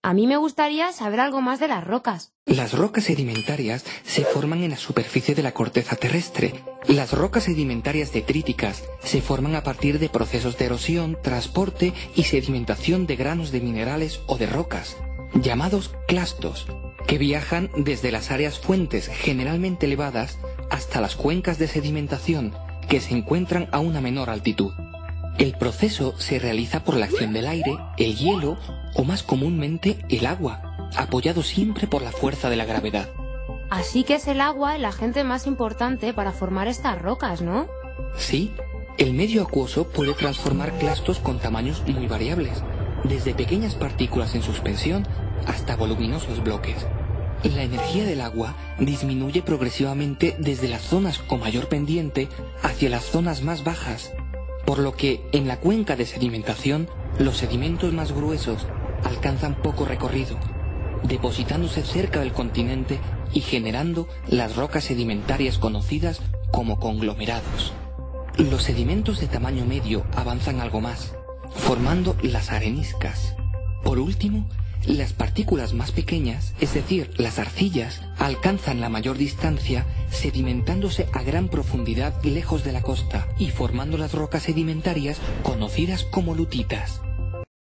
A mí me gustaría saber algo más de las rocas. Las rocas sedimentarias se forman en la superficie de la corteza terrestre. Las rocas sedimentarias detríticas se forman a partir de procesos de erosión, transporte y sedimentación de granos de minerales o de rocas, llamados clastos, que viajan desde las áreas fuentes generalmente elevadas hasta las cuencas de sedimentación que se encuentran a una menor altitud. El proceso se realiza por la acción del aire, el hielo o más comúnmente el agua, apoyado siempre por la fuerza de la gravedad. Así que es el agua el agente más importante para formar estas rocas, ¿no? Sí, el medio acuoso puede transformar clastos con tamaños muy variables, desde pequeñas partículas en suspensión hasta voluminosos bloques. La energía del agua disminuye progresivamente desde las zonas con mayor pendiente hacia las zonas más bajas, por lo que en la cuenca de sedimentación los sedimentos más gruesos alcanzan poco recorrido, depositándose cerca del continente y generando las rocas sedimentarias conocidas como conglomerados. Los sedimentos de tamaño medio avanzan algo más, formando las areniscas. Por último, las partículas más pequeñas, es decir, las arcillas, alcanzan la mayor distancia sedimentándose a gran profundidad lejos de la costa y formando las rocas sedimentarias conocidas como lutitas.